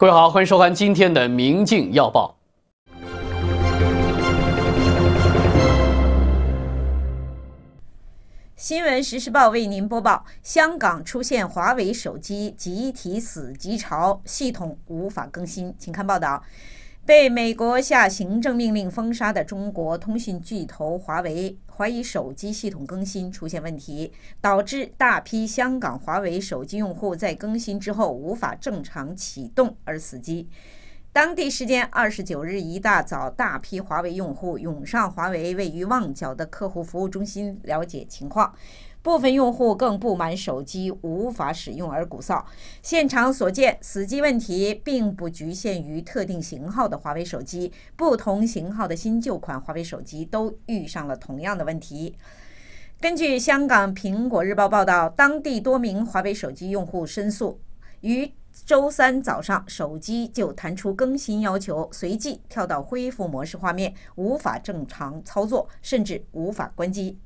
各位好，欢迎收看今天的《明镜要报》。新闻时事报为您播报：香港出现华为手机集体死机潮，系统无法更新。请看报道。被美国下行政命令封杀的中国通讯巨头华为，怀疑手机系统更新出现问题，导致大批香港华为手机用户在更新之后无法正常启动而死机。当地时间二十九日一大早，大批华为用户涌上华为位于旺角的客户服务中心了解情况。部分用户更不满手机无法使用而鼓噪。现场所见，死机问题并不局限于特定型号的华为手机，不同型号的新旧款华为手机都遇上了同样的问题。根据香港苹果日报报道，当地多名华为手机用户申诉，于周三早上手机就弹出更新要求，随即跳到恢复模式画面，无法正常操作，甚至无法关机。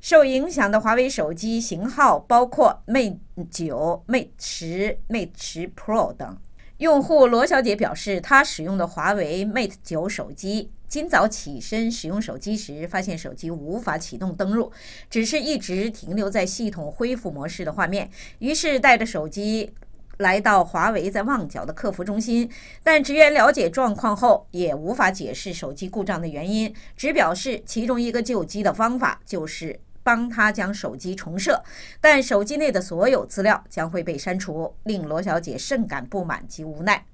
受影响的华为手机型号包括 Mate 九、Mate 十、Mate 十 Pro 等。用户罗小姐表示，她使用的华为 Mate 九手机，今早起身使用手机时，发现手机无法启动登录，只是一直停留在系统恢复模式的画面。于是带着手机来到华为在旺角的客服中心，但职员了解状况后，也无法解释手机故障的原因，只表示其中一个救机的方法就是。帮他将手机重设，但手机内的所有资料将会被删除，令罗小姐甚感不满及无奈。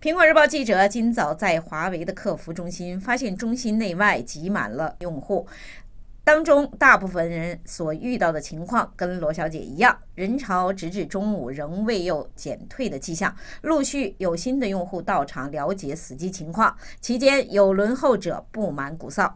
苹果日报记者今早在华为的客服中心发现，中心内外挤满了用户，当中大部分人所遇到的情况跟罗小姐一样，人潮直至中午仍未有减退的迹象。陆续有新的用户到场了解死机情况，期间有轮候者不满鼓噪。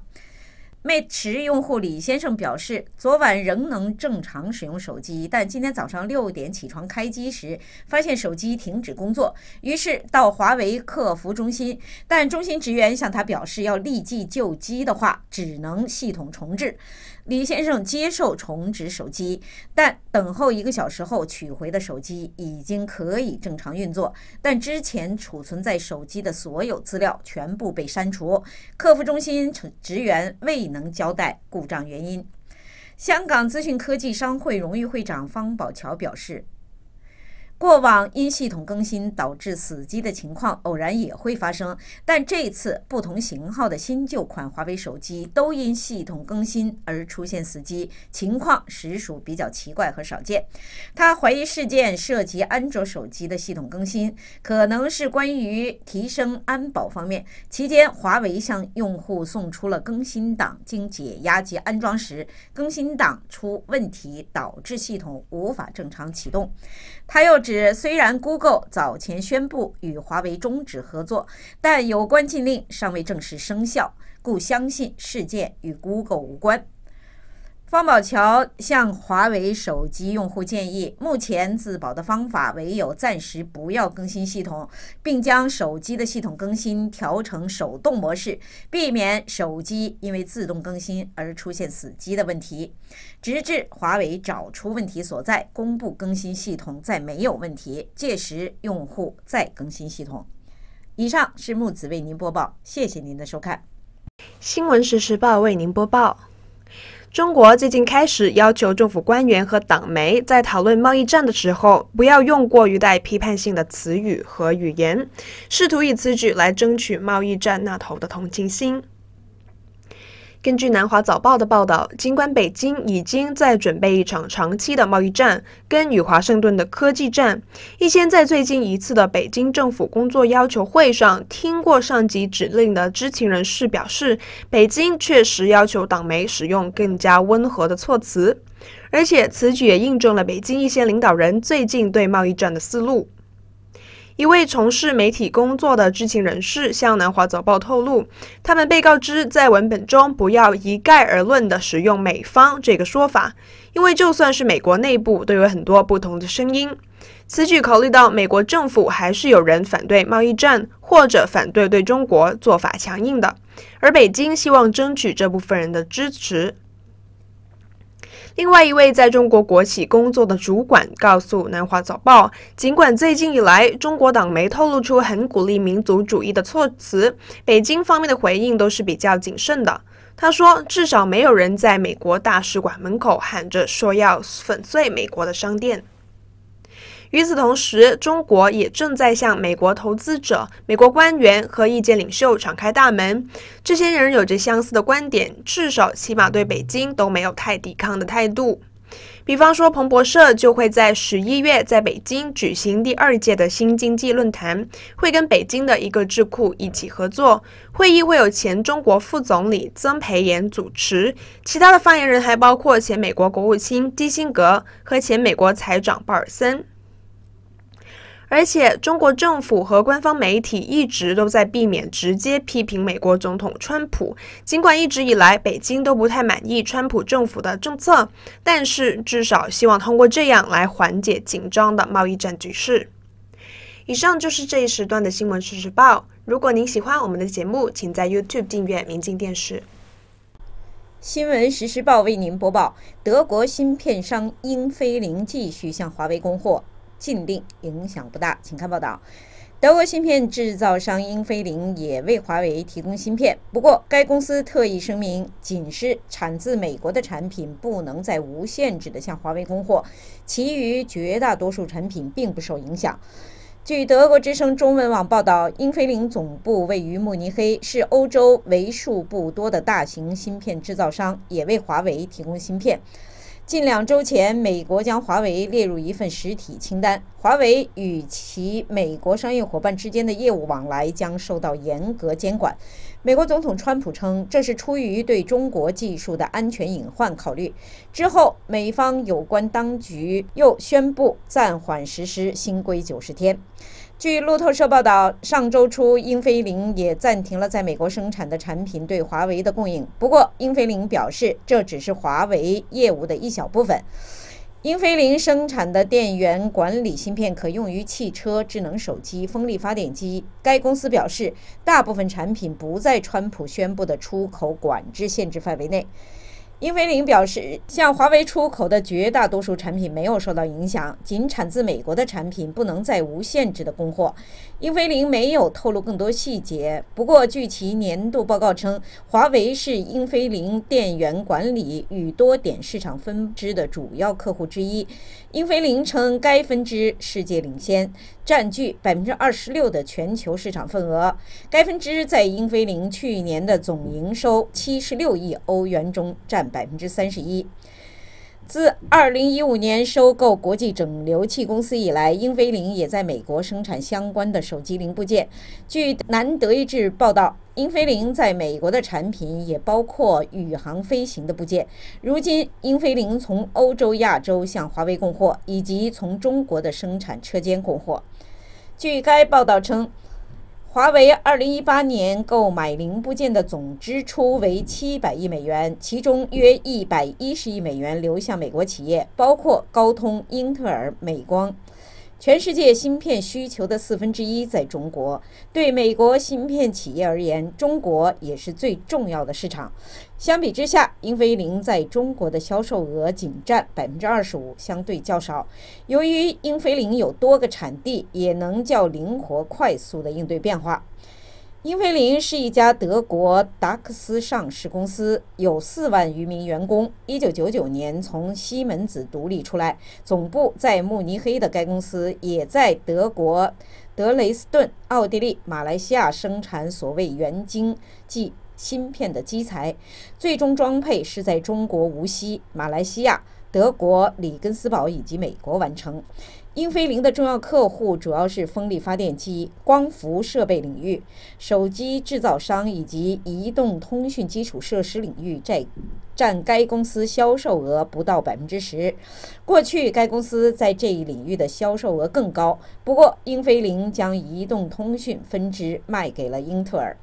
Mate 十用户李先生表示，昨晚仍能正常使用手机，但今天早上六点起床开机时，发现手机停止工作，于是到华为客服中心，但中心职员向他表示，要立即救机的话，只能系统重置。李先生接受重置手机，但等候一个小时后取回的手机已经可以正常运作，但之前储存在手机的所有资料全部被删除。客服中心职员未能交代故障原因。香港资讯科技商会荣誉会长方宝桥表示。过往因系统更新导致死机的情况偶然也会发生，但这次不同型号的新旧款华为手机都因系统更新而出现死机，情况实属比较奇怪和少见。他怀疑事件涉及安卓手机的系统更新，可能是关于提升安保方面。期间，华为向用户送出了更新档，经解压及安装时，更新档出问题，导致系统无法正常启动。他又指。指虽然 Google 早前宣布与华为终止合作，但有关禁令尚未正式生效，故相信事件与 Google 无关。方宝桥向华为手机用户建议，目前自保的方法唯有暂时不要更新系统，并将手机的系统更新调成手动模式，避免手机因为自动更新而出现死机的问题，直至华为找出问题所在，公布更新系统再没有问题，届时用户再更新系统。以上是木子为您播报，谢谢您的收看。新闻实时报为您播报。中国最近开始要求政府官员和党媒在讨论贸易战的时候，不要用过于带批判性的词语和语言，试图以此举来争取贸易战那头的同情心。根据南华早报的报道，尽管北京已经在准备一场长期的贸易战，跟与华盛顿的科技战，一先在最近一次的北京政府工作要求会上听过上级指令的知情人士表示，北京确实要求党媒使用更加温和的措辞，而且此举也印证了北京一些领导人最近对贸易战的思路。一位从事媒体工作的知情人士向南华早报透露，他们被告知在文本中不要一概而论地使用“美方”这个说法，因为就算是美国内部都有很多不同的声音。此举考虑到美国政府还是有人反对贸易战或者反对对中国做法强硬的，而北京希望争取这部分人的支持。另外一位在中国国企工作的主管告诉《南华早报》，尽管最近以来中国党媒透露出很鼓励民族主义的措辞，北京方面的回应都是比较谨慎的。他说：“至少没有人在美国大使馆门口喊着说要粉碎美国的商店。”与此同时，中国也正在向美国投资者、美国官员和意见领袖敞开大门。这些人有着相似的观点，至少起码对北京都没有太抵抗的态度。比方说，彭博社就会在十一月在北京举行第二届的新经济论坛，会跟北京的一个智库一起合作。会议会有前中国副总理曾培炎主持，其他的发言人还包括前美国国务卿基辛格和前美国财长鲍尔森。而且，中国政府和官方媒体一直都在避免直接批评美国总统川普。尽管一直以来北京都不太满意川普政府的政策，但是至少希望通过这样来缓解紧张的贸易战局势。以上就是这一时段的新闻实时报。如果您喜欢我们的节目，请在 YouTube 订阅明镜电视。新闻实时报为您播报：德国芯片商英飞凌继续向华为供货。禁令影响不大，请看报道。德国芯片制造商英飞凌也为华为提供芯片，不过该公司特意声明，仅是产自美国的产品不能再无限制地向华为供货，其余绝大多数产品并不受影响。据德国之声中文网报道，英飞凌总部位于慕尼黑，是欧洲为数不多的大型芯片制造商，也为华为提供芯片。近两周前，美国将华为列入一份实体清单，华为与其美国商业伙伴之间的业务往来将受到严格监管。美国总统川普称，这是出于对中国技术的安全隐患考虑。之后，美方有关当局又宣布暂缓实施新规九十天。据路透社报道，上周初，英飞凌也暂停了在美国生产的产品对华为的供应。不过，英飞凌表示，这只是华为业务的一小部分。英飞凌生产的电源管理芯片可用于汽车、智能手机、风力发电机。该公司表示，大部分产品不在川普宣布的出口管制限制范围内。英飞凌表示，向华为出口的绝大多数产品没有受到影响，仅产自美国的产品不能再无限制的供货。英飞凌没有透露更多细节。不过，据其年度报告称，华为是英飞凌电源管理与多点市场分支的主要客户之一。英飞凌称，该分支世界领先，占据百分之二十六的全球市场份额。该分支在英飞凌去年的总营收七十六亿欧元中占百分之三十一。自二零一五年收购国际整流器公司以来，英飞凌也在美国生产相关的手机零部件。据南德意志报道，英飞凌在美国的产品也包括宇航飞行的部件。如今，英飞凌从欧洲、亚洲向华为供货，以及从中国的生产车间供货。据该报道称。华为二零一八年购买零部件的总支出为七百亿美元，其中约一百一十亿美元流向美国企业，包括高通、英特尔、美光。全世界芯片需求的四分之一在中国。对美国芯片企业而言，中国也是最重要的市场。相比之下，英飞凌在中国的销售额仅占百分之二十五，相对较少。由于英飞凌有多个产地，也能较灵活、快速地应对变化。英飞凌是一家德国达克斯上市公司，有四万余名员工。一九九九年从西门子独立出来，总部在慕尼黑的该公司也在德国德累斯顿、奥地利、马来西亚生产所谓元晶即芯片的基材，最终装配是在中国无锡、马来西亚、德国里根斯堡以及美国完成。英飞凌的重要客户主要是风力发电机、光伏设备领域、手机制造商以及移动通讯基础设施领域，在占该公司销售额不到百分之十。过去该公司在这一领域的销售额更高，不过英飞凌将移动通讯分支卖给了英特尔。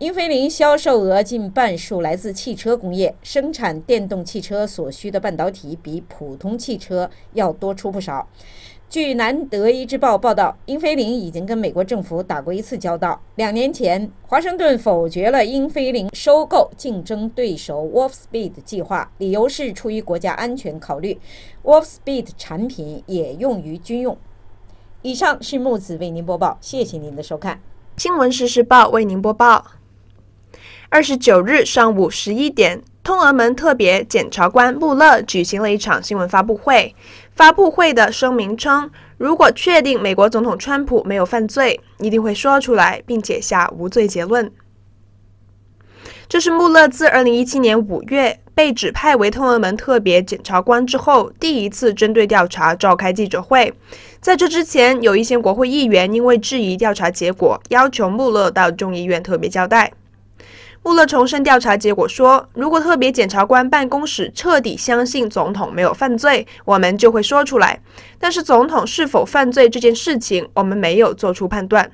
英飞凌销售额近半数来自汽车工业，生产电动汽车所需的半导体比普通汽车要多出不少。据南德意志报报道，英飞凌已经跟美国政府打过一次交道。两年前，华盛顿否决了英飞凌收购竞争对手 Wolfspeed 计划，理由是出于国家安全考虑。Wolfspeed 产品也用于军用。以上是木子为您播报，谢谢您的收看。新闻实时报为您播报。二十九日上午十一点，通俄门特别检察官穆勒举行了一场新闻发布会。发布会的声明称，如果确定美国总统川普没有犯罪，一定会说出来，并且下无罪结论。这是穆勒自二零一七年五月被指派为通俄门特别检察官之后，第一次针对调查召开记者会。在这之前，有一些国会议员因为质疑调查结果，要求穆勒到众议院特别交代。穆勒重申调查结果说：“如果特别检察官办公室彻底相信总统没有犯罪，我们就会说出来。但是总统是否犯罪这件事情，我们没有做出判断。”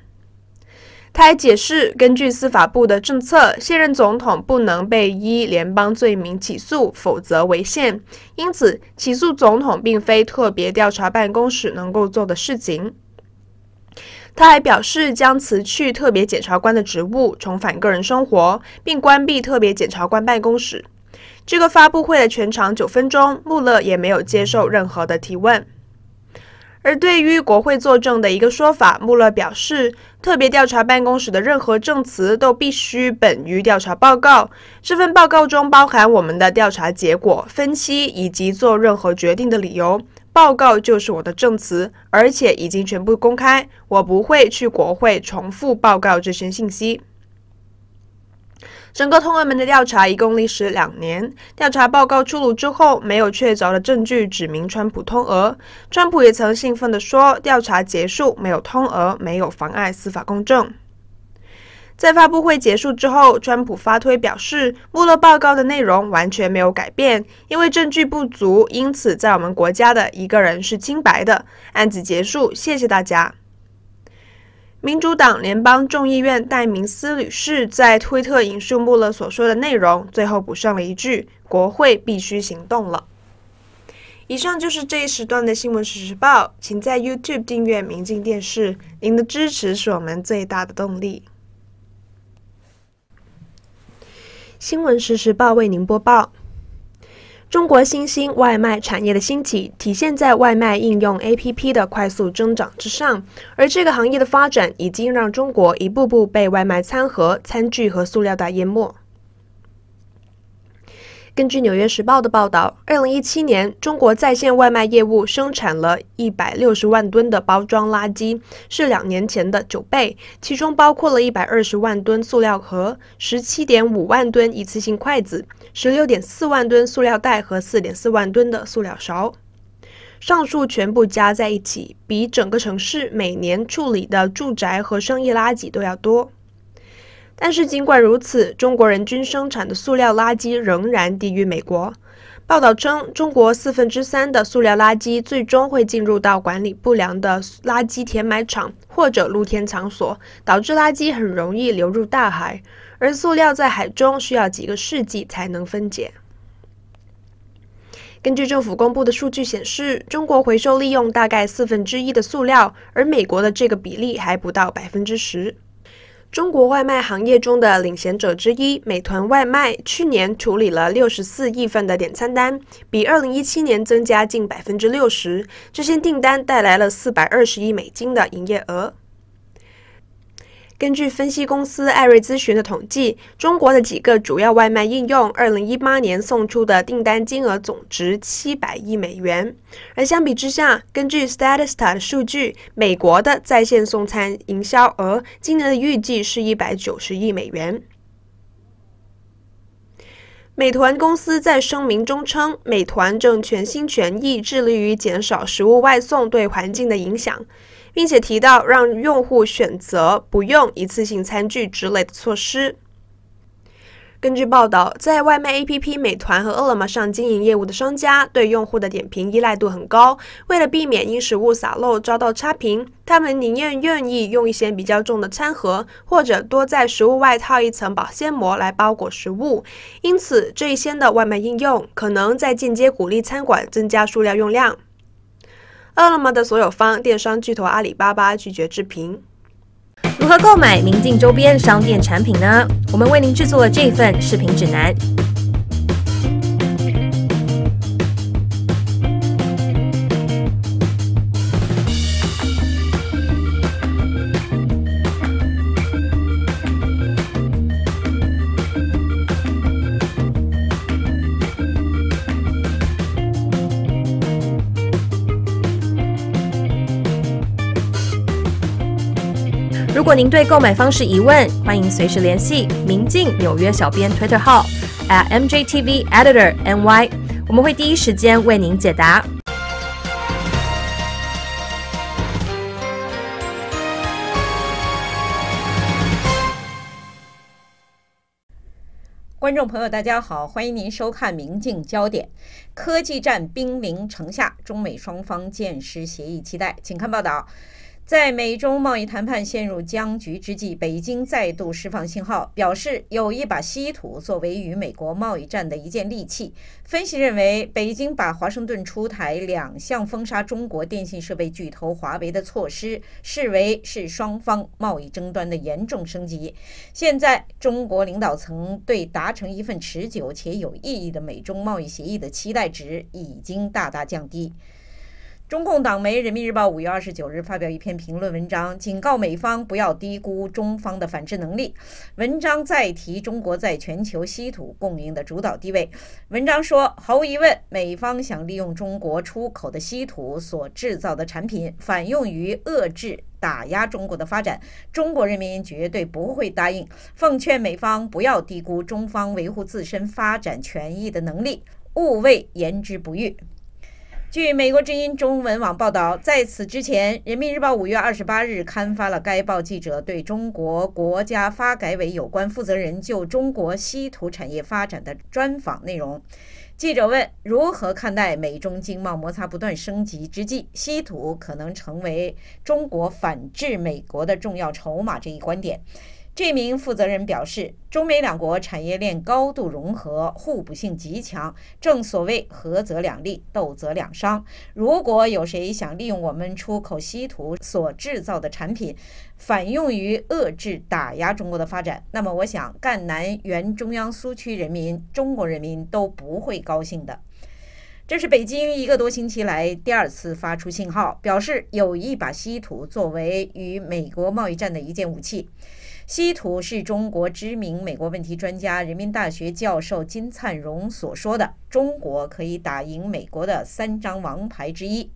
他还解释，根据司法部的政策，现任总统不能被依联邦罪名起诉，否则违宪。因此，起诉总统并非特别调查办公室能够做的事情。他还表示将辞去特别检察官的职务，重返个人生活，并关闭特别检察官办公室。这个发布会的全长九分钟，穆勒也没有接受任何的提问。而对于国会作证的一个说法，穆勒表示，特别调查办公室的任何证词都必须本于调查报告。这份报告中包含我们的调查结果、分析以及做任何决定的理由。报告就是我的证词，而且已经全部公开。我不会去国会重复报告这些信息。整个通俄门的调查一共历时两年。调查报告出炉之后，没有确凿的证据指明川普通俄。川普也曾兴奋地说：“调查结束，没有通俄，没有妨碍司法公正。”在发布会结束之后，川普发推表示，穆勒报告的内容完全没有改变，因为证据不足，因此在我们国家的一个人是清白的。案子结束，谢谢大家。民主党联邦众议院戴明斯女士在推特引述穆勒所说的内容，最后补上了一句：“国会必须行动了。”以上就是这一时段的新闻实时报，请在 YouTube 订阅明镜电视，您的支持是我们最大的动力。新闻实时报为您播报：中国新兴外卖产业的兴起，体现在外卖应用 APP 的快速增长之上。而这个行业的发展，已经让中国一步步被外卖餐盒、餐具和塑料袋淹没。根据《纽约时报》的报道，二零一七年，中国在线外卖业务生产了一百六十万吨的包装垃圾，是两年前的九倍，其中包括了一百二十万吨塑料盒、十七点五万吨一次性筷子、十六点四万吨塑料袋和四点四万吨的塑料勺。上述全部加在一起，比整个城市每年处理的住宅和商业垃圾都要多。但是，尽管如此，中国人均生产的塑料垃圾仍然低于美国。报道称，中国四分之三的塑料垃圾最终会进入到管理不良的垃圾填埋场或者露天场所，导致垃圾很容易流入大海。而塑料在海中需要几个世纪才能分解。根据政府公布的数据显示，中国回收利用大概四分之一的塑料，而美国的这个比例还不到百分之十。中国外卖行业中的领衔者之一，美团外卖去年处理了六十四亿份的点餐单，比二零一七年增加近百分之六十。这些订单带来了四百二十亿美金的营业额。根据分析公司艾瑞咨询的统计，中国的几个主要外卖应用2018年送出的订单金额总值700亿美元。而相比之下，根据 Statista 的数据，美国的在线送餐营销额今年的预计是一百九十亿美元。美团公司在声明中称，美团正全心全意致力于减少食物外送对环境的影响。并且提到让用户选择不用一次性餐具之类的措施。根据报道，在外卖 APP 美团和饿了么上经营业务的商家对用户的点评依赖度很高。为了避免因食物洒漏遭到差评，他们宁愿愿意用一些比较重的餐盒，或者多在食物外套一层保鲜膜来包裹食物。因此，这一些的外卖应用可能在间接鼓励餐馆增加塑料用量。饿了么的所有方电商巨头阿里巴巴拒绝置评。如何购买明镜周边商店产品呢？我们为您制作了这份视频指南。如果您对购买方式疑问，欢迎随时联系明镜纽约小编 Twitter 号 at mjtv editor ny，我们会第一时间为您解答。观众朋友，大家好，欢迎您收看《明镜焦点》。科技战兵临城下，中美双方建实协议期待，请看报道。在美中贸易谈判陷入僵局之际，北京再度释放信号，表示有意把稀土作为与美国贸易战的一件利器。分析认为，北京把华盛顿出台两项封杀中国电信设备巨头华为的措施视为是双方贸易争端的严重升级。现在，中国领导层对达成一份持久且有意义的美中贸易协议的期待值已经大大降低。中共党媒《人民日报》五月二十九日发表一篇评论文章，警告美方不要低估中方的反制能力。文章再提中国在全球稀土供应的主导地位。文章说，毫无疑问，美方想利用中国出口的稀土所制造的产品，反用于遏制、打压中国的发展。中国人民绝对不会答应。奉劝美方不要低估中方维护自身发展权益的能力，勿谓言之不预。据美国之音中文网报道，在此之前，《人民日报》五月二十八日刊发了该报记者对中国国家发改委有关负责人就中国稀土产业发展的专访内容。记者问：如何看待美中经贸摩擦不断升级之际，稀土可能成为中国反制美国的重要筹码这一观点？这名负责人表示，中美两国产业链高度融合，互补性极强，正所谓合则两利，斗则两伤。如果有谁想利用我们出口稀土所制造的产品，反用于遏制、打压中国的发展，那么我想，赣南原中央苏区人民、中国人民都不会高兴的。这是北京一个多星期来第二次发出信号，表示有意把稀土作为与美国贸易战的一件武器。稀土是中国知名美国问题专家、人民大学教授金灿荣所说的“中国可以打赢美国的三张王牌”之一。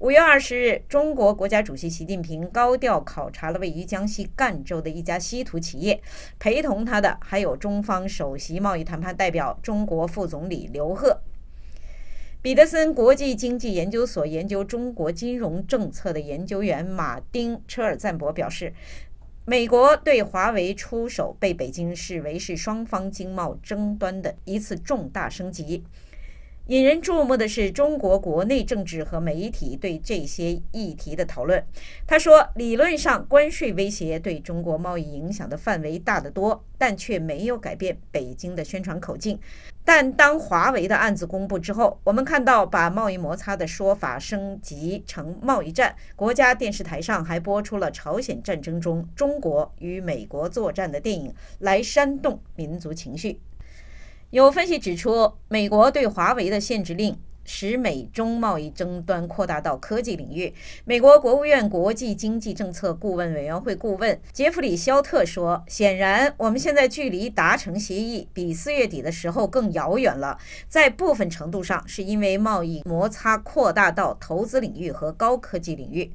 五月二十日，中国国家主席习近平高调考察了位于江西赣州的一家稀土企业，陪同他的还有中方首席贸易谈判代表、中国副总理刘鹤。彼得森国际经济研究所研究中国金融政策的研究员马丁·车尔赞博表示。美国对华为出手被北京视为是双方经贸争端的一次重大升级。引人注目的是中国国内政治和媒体对这些议题的讨论。他说：“理论上，关税威胁对中国贸易影响的范围大得多，但却没有改变北京的宣传口径。但当华为的案子公布之后，我们看到把贸易摩擦的说法升级成贸易战。国家电视台上还播出了朝鲜战争中中国与美国作战的电影，来煽动民族情绪。”有分析指出，美国对华为的限制令使美中贸易争端扩大到科技领域。美国国务院国际经济政策顾问委员会顾问杰弗里·肖特说：“显然，我们现在距离达成协议比四月底的时候更遥远了。在部分程度上，是因为贸易摩擦扩大到投资领域和高科技领域。”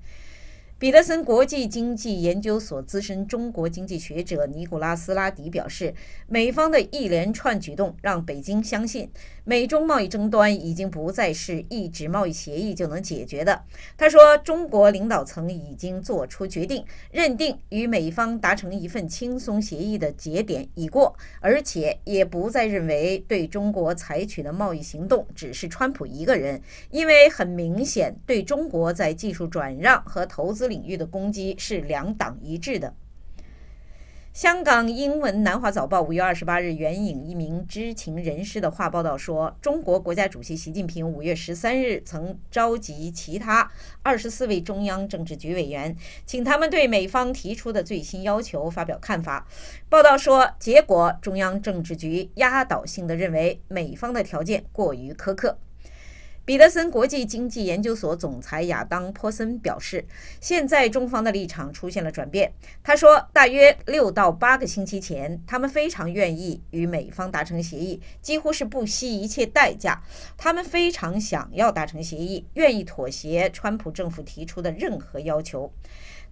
彼得森国际经济研究所资深中国经济学者尼古拉斯·拉迪表示，美方的一连串举动让北京相信，美中贸易争端已经不再是一纸贸易协议就能解决的。他说，中国领导层已经做出决定，认定与美方达成一份轻松协议的节点已过，而且也不再认为对中国采取的贸易行动只是川普一个人，因为很明显，对中国在技术转让和投资。领域的攻击是两党一致的。香港英文《南华早报》五月二十八日援引一名知情人士的话报道说，中国国家主席习近平五月十三日曾召集其他二十四位中央政治局委员，请他们对美方提出的最新要求发表看法。报道说，结果中央政治局压倒性的认为美方的条件过于苛刻。彼得森国际经济研究所总裁亚当·坡森表示，现在中方的立场出现了转变。他说，大约六到八个星期前，他们非常愿意与美方达成协议，几乎是不惜一切代价。他们非常想要达成协议，愿意妥协川普政府提出的任何要求。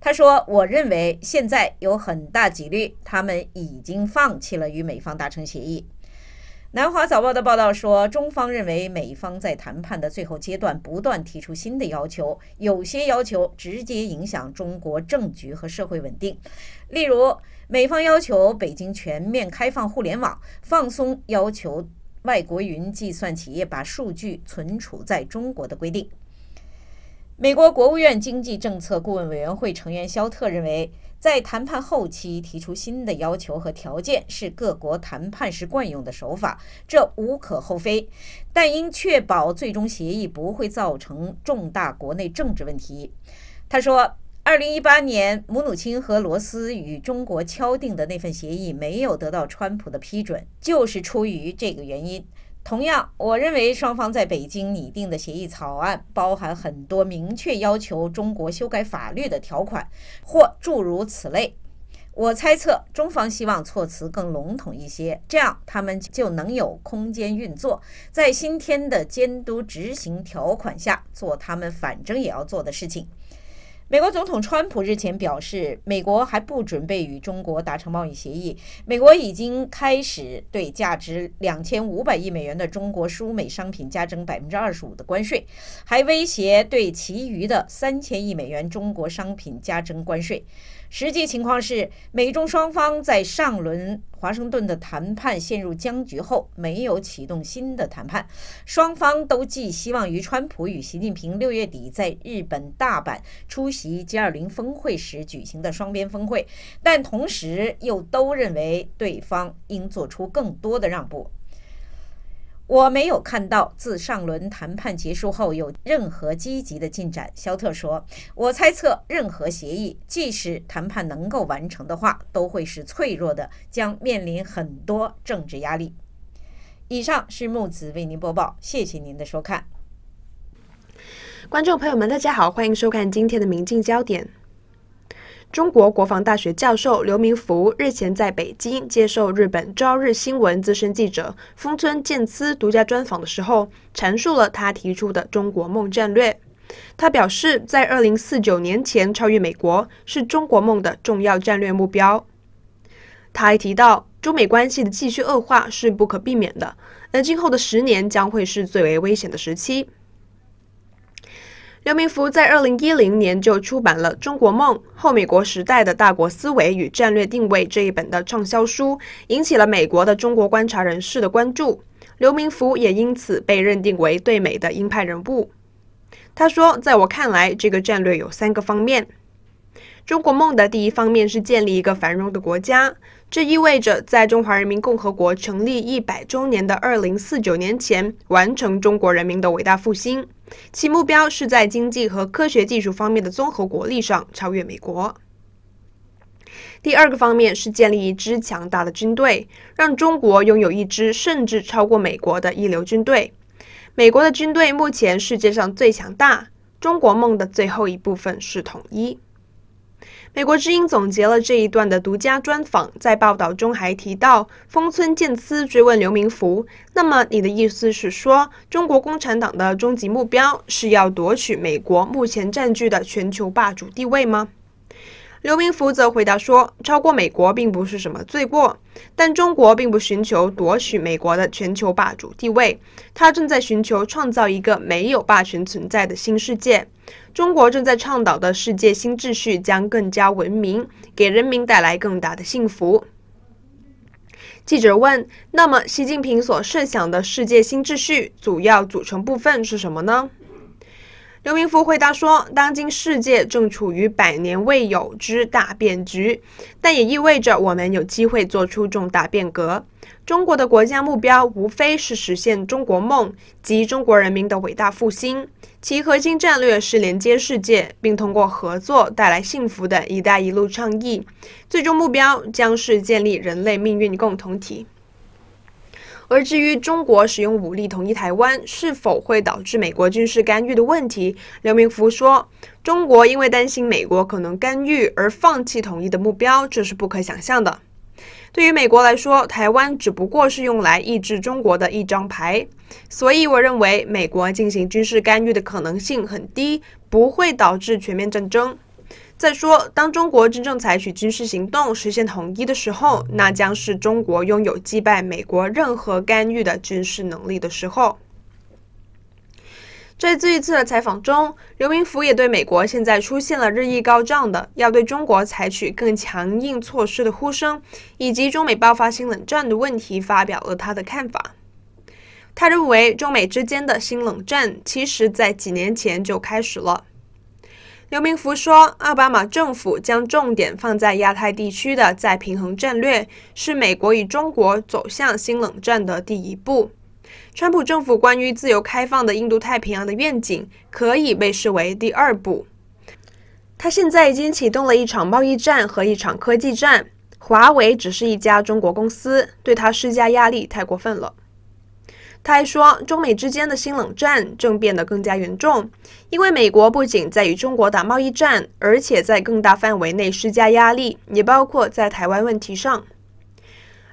他说：“我认为现在有很大几率，他们已经放弃了与美方达成协议。”南华早报的报道说，中方认为美方在谈判的最后阶段不断提出新的要求，有些要求直接影响中国政局和社会稳定。例如，美方要求北京全面开放互联网，放松要求外国云计算企业把数据存储在中国的规定。美国国务院经济政策顾问委员会成员肖特认为。在谈判后期提出新的要求和条件是各国谈判时惯用的手法，这无可厚非。但应确保最终协议不会造成重大国内政治问题。他说，2018年姆努钦和罗斯与中国敲定的那份协议没有得到川普的批准，就是出于这个原因。同样，我认为双方在北京拟定的协议草案包含很多明确要求中国修改法律的条款，或诸如此类。我猜测，中方希望措辞更笼统一些，这样他们就能有空间运作，在新添的监督执行条款下做他们反正也要做的事情。美国总统川普日前表示，美国还不准备与中国达成贸易协议。美国已经开始对价值两千五百亿美元的中国输美商品加征百分之二十五的关税，还威胁对其余的三千亿美元中国商品加征关税。实际情况是，美中双方在上轮华盛顿的谈判陷入僵局后，没有启动新的谈判。双方都寄希望于川普与习近平六月底在日本大阪出席 G20 峰会时举行的双边峰会，但同时又都认为对方应做出更多的让步。我没有看到自上轮谈判结束后有任何积极的进展，肖特说。我猜测，任何协议，即使谈判能够完成的话，都会是脆弱的，将面临很多政治压力。以上是木子为您播报，谢谢您的收看。观众朋友们，大家好，欢迎收看今天的《明镜焦点》。中国国防大学教授刘明福日前在北京接受日本朝日新闻资深记者丰村健次独家专访的时候，阐述了他提出的“中国梦”战略。他表示，在二零四九年前超越美国是中国梦的重要战略目标。他还提到，中美关系的继续恶化是不可避免的，而今后的十年将会是最为危险的时期。刘明福在二零一零年就出版了《中国梦：后美国时代的大国思维与战略定位》这一本的畅销书，引起了美国的中国观察人士的关注。刘明福也因此被认定为对美的鹰派人物。他说：“在我看来，这个战略有三个方面。中国梦的第一方面是建立一个繁荣的国家，这意味着在中华人民共和国成立一百周年的二零四九年前，完成中国人民的伟大复兴。”其目标是在经济和科学技术方面的综合国力上超越美国。第二个方面是建立一支强大的军队，让中国拥有一支甚至超过美国的一流军队。美国的军队目前世界上最强大。中国梦的最后一部分是统一。美国之音总结了这一段的独家专访，在报道中还提到，丰村健次追问刘明福：“那么你的意思是说，中国共产党的终极目标是要夺取美国目前占据的全球霸主地位吗？”刘明福则回答说：“超过美国并不是什么罪过，但中国并不寻求夺取美国的全球霸主地位，他正在寻求创造一个没有霸权存在的新世界。中国正在倡导的世界新秩序将更加文明，给人民带来更大的幸福。”记者问：“那么，习近平所设想的世界新秩序主要组成部分是什么呢？”刘明福回答说：“当今世界正处于百年未有之大变局，但也意味着我们有机会做出重大变革。中国的国家目标无非是实现中国梦及中国人民的伟大复兴，其核心战略是连接世界，并通过合作带来幸福的一带一路倡议，最终目标将是建立人类命运共同体。”而至于中国使用武力统一台湾是否会导致美国军事干预的问题，刘明福说：“中国因为担心美国可能干预而放弃统一的目标，这是不可想象的。对于美国来说，台湾只不过是用来抑制中国的一张牌，所以我认为美国进行军事干预的可能性很低，不会导致全面战争。”再说，当中国真正采取军事行动实现统一的时候，那将是中国拥有击败美国任何干预的军事能力的时候。在这一次的采访中，刘明福也对美国现在出现了日益高涨的要对中国采取更强硬措施的呼声，以及中美爆发新冷战的问题发表了他的看法。他认为，中美之间的新冷战其实在几年前就开始了。刘明福说：“奥巴马政府将重点放在亚太地区的再平衡战略，是美国与中国走向新冷战的第一步。川普政府关于自由开放的印度太平洋的愿景可以被视为第二步。他现在已经启动了一场贸易战和一场科技战。华为只是一家中国公司，对他施加压力太过分了。”他还说，中美之间的新冷战正变得更加严重，因为美国不仅在与中国打贸易战，而且在更大范围内施加压力，也包括在台湾问题上。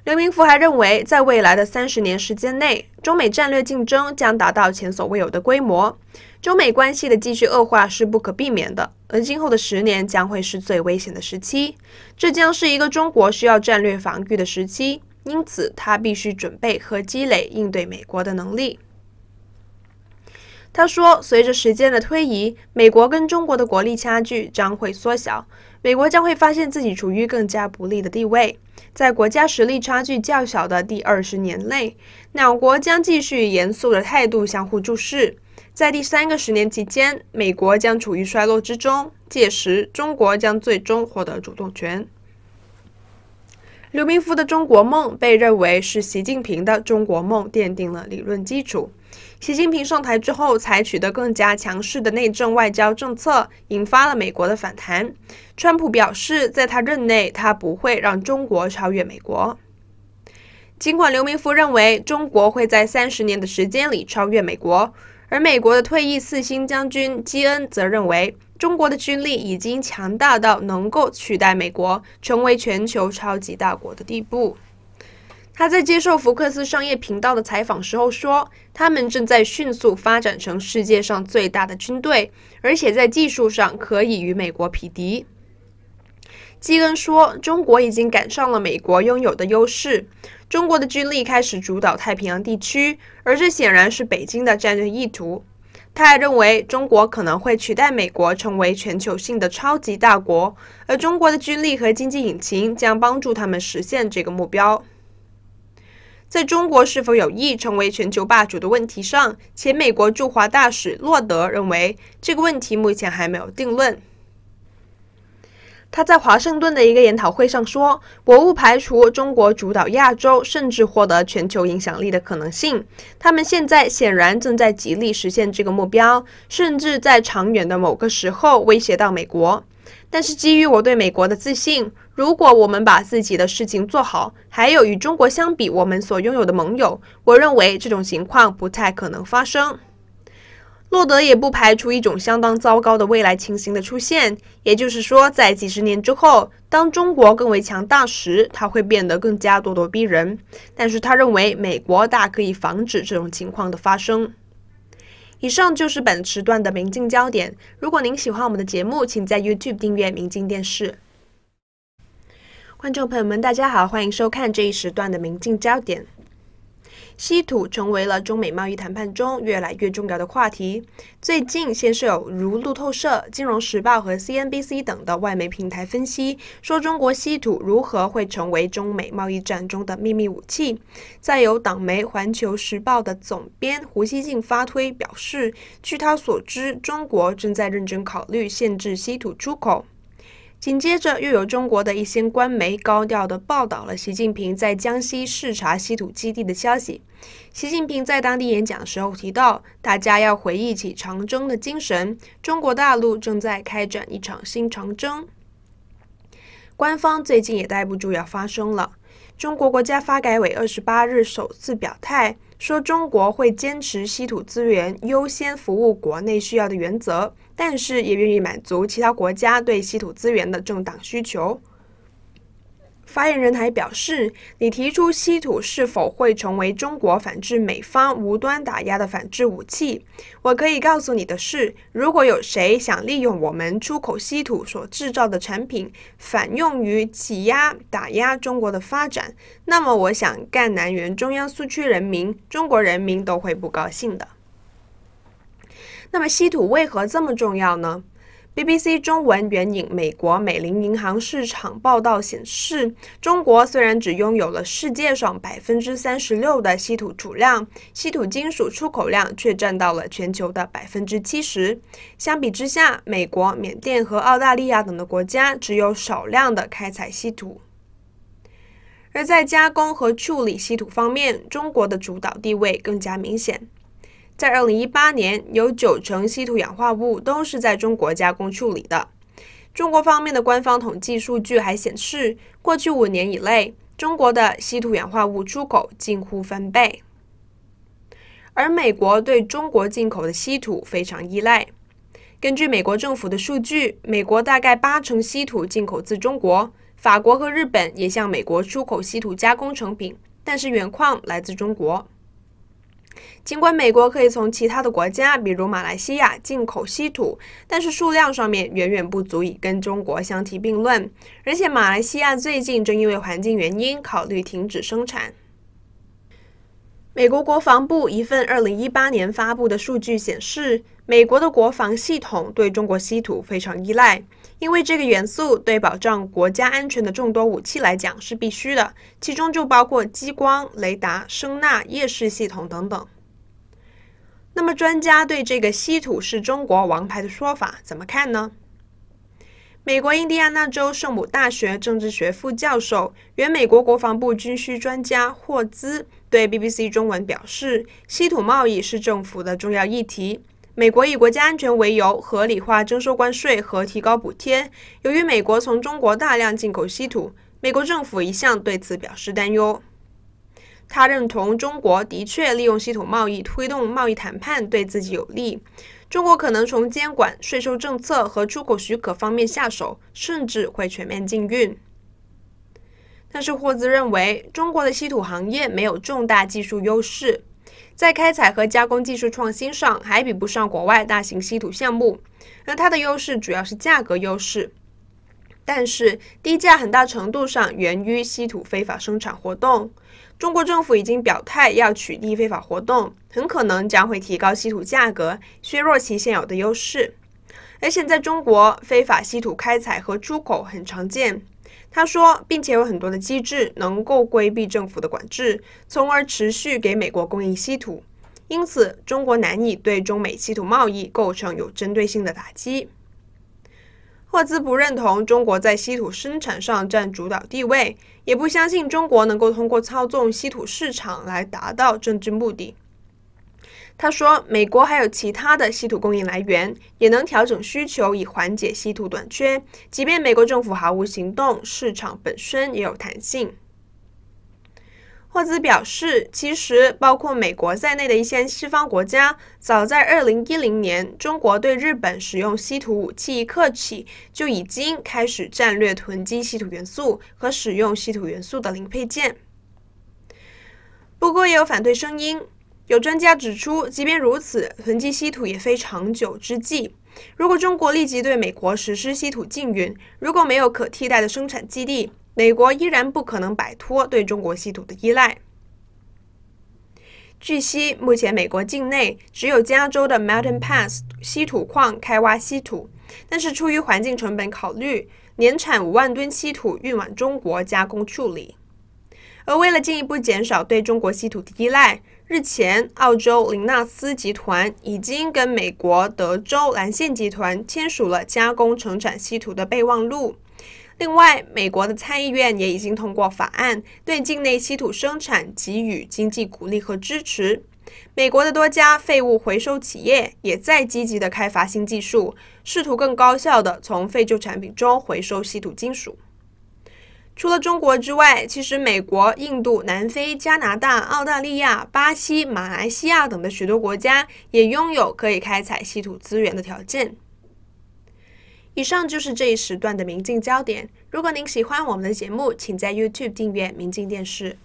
刘明福还认为，在未来的三十年时间内，中美战略竞争将达到前所未有的规模，中美关系的继续恶化是不可避免的，而今后的十年将会是最危险的时期，这将是一个中国需要战略防御的时期。因此，他必须准备和积累应对美国的能力。他说：“随着时间的推移，美国跟中国的国力差距将会缩小，美国将会发现自己处于更加不利的地位。在国家实力差距较小的第二十年内，两国将继续严肃的态度相互注视。在第三个十年期间，美国将处于衰落之中，届时中国将最终获得主动权。”刘明福的中国梦被认为是习近平的中国梦奠定了理论基础。习近平上台之后采取的更加强势的内政外交政策，引发了美国的反弹。川普表示，在他任内，他不会让中国超越美国。尽管刘明福认为中国会在三十年的时间里超越美国，而美国的退役四星将军基恩则认为。中国的军力已经强大到能够取代美国，成为全球超级大国的地步。他在接受福克斯商业频道的采访时候说：“他们正在迅速发展成世界上最大的军队，而且在技术上可以与美国匹敌。”基恩说：“中国已经赶上了美国拥有的优势，中国的军力开始主导太平洋地区，而这显然是北京的战略意图。”他还认为，中国可能会取代美国成为全球性的超级大国，而中国的军力和经济引擎将帮助他们实现这个目标。在中国是否有意成为全球霸主的问题上，前美国驻华大使洛德认为，这个问题目前还没有定论。他在华盛顿的一个研讨会上说：“我不排除中国主导亚洲，甚至获得全球影响力的可能性。他们现在显然正在极力实现这个目标，甚至在长远的某个时候威胁到美国。但是，基于我对美国的自信，如果我们把自己的事情做好，还有与中国相比我们所拥有的盟友，我认为这种情况不太可能发生。”洛德也不排除一种相当糟糕的未来情形的出现，也就是说，在几十年之后，当中国更为强大时，它会变得更加咄咄逼人。但是他认为，美国大可以防止这种情况的发生。以上就是本时段的明镜焦点。如果您喜欢我们的节目，请在 YouTube 订阅明镜电视。观众朋友们，大家好，欢迎收看这一时段的明镜焦点。稀土成为了中美贸易谈判中越来越重要的话题。最近，先是有如路透社、金融时报和 CNBC 等的外媒平台分析，说中国稀土如何会成为中美贸易战中的秘密武器。再有党媒《环球时报》的总编胡锡进发推表示，据他所知，中国正在认真考虑限制稀土出口。紧接着，又有中国的一些官媒高调地报道了习近平在江西视察稀土基地的消息。习近平在当地演讲的时候提到，大家要回忆起长征的精神，中国大陆正在开展一场新长征。官方最近也待不住要发声了。中国国家发改委二十八日首次表态。说中国会坚持稀土资源优先服务国内需要的原则，但是也愿意满足其他国家对稀土资源的正当需求。发言人还表示，你提出稀土是否会成为中国反制美方无端打压的反制武器？我可以告诉你的是，如果有谁想利用我们出口稀土所制造的产品反用于挤压打压中国的发展，那么我想赣南原中央苏区人民、中国人民都会不高兴的。那么稀土为何这么重要呢？BBC 中文援引美国美林银行市场报道显示，中国虽然只拥有了世界上百分之三十六的稀土储量，稀土金属出口量却占到了全球的百分之七十。相比之下，美国、缅甸和澳大利亚等的国家只有少量的开采稀土。而在加工和处理稀土方面，中国的主导地位更加明显。在二零一八年，有九成稀土氧化物都是在中国加工处理的。中国方面的官方统计数据还显示，过去五年以内，中国的稀土氧化物出口近乎翻倍。而美国对中国进口的稀土非常依赖。根据美国政府的数据，美国大概八成稀土进口自中国。法国和日本也向美国出口稀土加工成品，但是原矿来自中国。尽管美国可以从其他的国家，比如马来西亚进口稀土，但是数量上面远远不足以跟中国相提并论。而且马来西亚最近正因为环境原因考虑停止生产。美国国防部一份2018年发布的数据显示，美国的国防系统对中国稀土非常依赖，因为这个元素对保障国家安全的众多武器来讲是必须的，其中就包括激光、雷达、声呐、夜视系统等等。那么，专家对这个稀土是中国王牌的说法怎么看呢？美国印第安纳州圣母大学政治学副教授、原美国国防部军需专家霍兹对 BBC 中文表示：“稀土贸易是政府的重要议题。美国以国家安全为由，合理化征收关税和提高补贴。由于美国从中国大量进口稀土，美国政府一向对此表示担忧。”他认同中国的确利用稀土贸易推动贸易谈判对自己有利。中国可能从监管、税收政策和出口许可方面下手，甚至会全面禁运。但是霍兹认为，中国的稀土行业没有重大技术优势，在开采和加工技术创新上还比不上国外大型稀土项目，而它的优势主要是价格优势。但是低价很大程度上源于稀土非法生产活动。中国政府已经表态要取缔非法活动，很可能将会提高稀土价格，削弱其现有的优势。而且在中国，非法稀土开采和出口很常见。他说，并且有很多的机制能够规避政府的管制，从而持续给美国供应稀土。因此，中国难以对中美稀土贸易构成有针对性的打击。霍兹不认同中国在稀土生产上占主导地位，也不相信中国能够通过操纵稀土市场来达到政治目的。他说，美国还有其他的稀土供应来源，也能调整需求以缓解稀土短缺。即便美国政府毫无行动，市场本身也有弹性。霍兹表示，其实包括美国在内的一些西方国家，早在2010年中国对日本使用稀土武器一刻起，就已经开始战略囤积稀土元素和使用稀土元素的零配件。不过，也有反对声音。有专家指出，即便如此，囤积稀土也非长久之计。如果中国立即对美国实施稀土禁运，如果没有可替代的生产基地，美国依然不可能摆脱对中国稀土的依赖。据悉，目前美国境内只有加州的 Mountain Pass 稀土矿开挖稀土，但是出于环境成本考虑，年产五万吨稀土运往中国加工处理。而为了进一步减少对中国稀土的依赖，日前，澳洲林纳斯集团已经跟美国德州蓝线集团签署了加工成产稀土的备忘录。另外，美国的参议院也已经通过法案，对境内稀土生产给予经济鼓励和支持。美国的多家废物回收企业也在积极的开发新技术，试图更高效的从废旧产品中回收稀土金属。除了中国之外，其实美国、印度、南非、加拿大、澳大利亚、巴西、马来西亚等的许多国家也拥有可以开采稀土资源的条件。以上就是这一时段的明镜焦点。如果您喜欢我们的节目，请在 YouTube 订阅明镜电视。